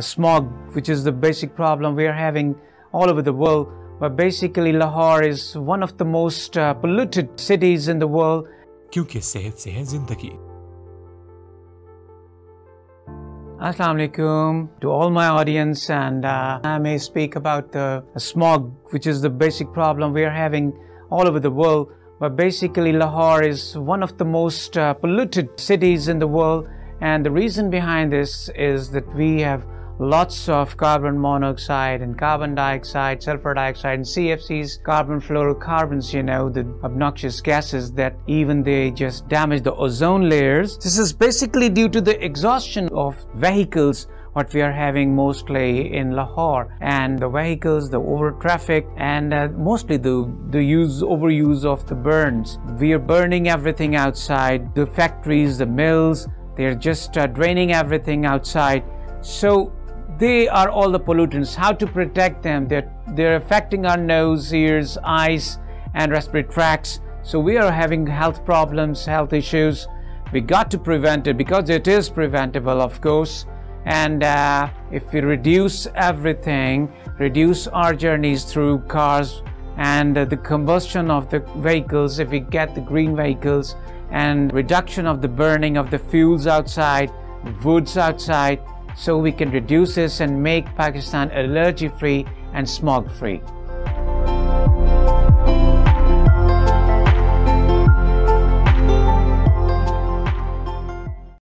smog, which is the basic problem we are having all over the world. But basically, Lahore is one of the most uh, polluted cities in the world. क्योंकि सेहत से है जिंदगी Assalamu alaikum to all my audience, and uh, I may speak about the smog, which is the basic problem we are having all over the world. But basically, Lahore is one of the most uh, polluted cities in the world, and the reason behind this is that we have lots of carbon monoxide and carbon dioxide, sulfur dioxide, and CFCs, carbon fluorocarbons, you know, the obnoxious gases that even they just damage the ozone layers. This is basically due to the exhaustion of vehicles what we are having mostly in Lahore and the vehicles, the over traffic and uh, mostly the, the use, overuse of the burns. We are burning everything outside, the factories, the mills, they're just uh, draining everything outside. So they are all the pollutants. How to protect them? They're, they're affecting our nose, ears, eyes, and respiratory tracts. So we are having health problems, health issues. We got to prevent it because it is preventable, of course. And uh, if we reduce everything, reduce our journeys through cars and uh, the combustion of the vehicles, if we get the green vehicles, and reduction of the burning of the fuels outside, woods outside, so we can reduce this and make Pakistan allergy free and smog free.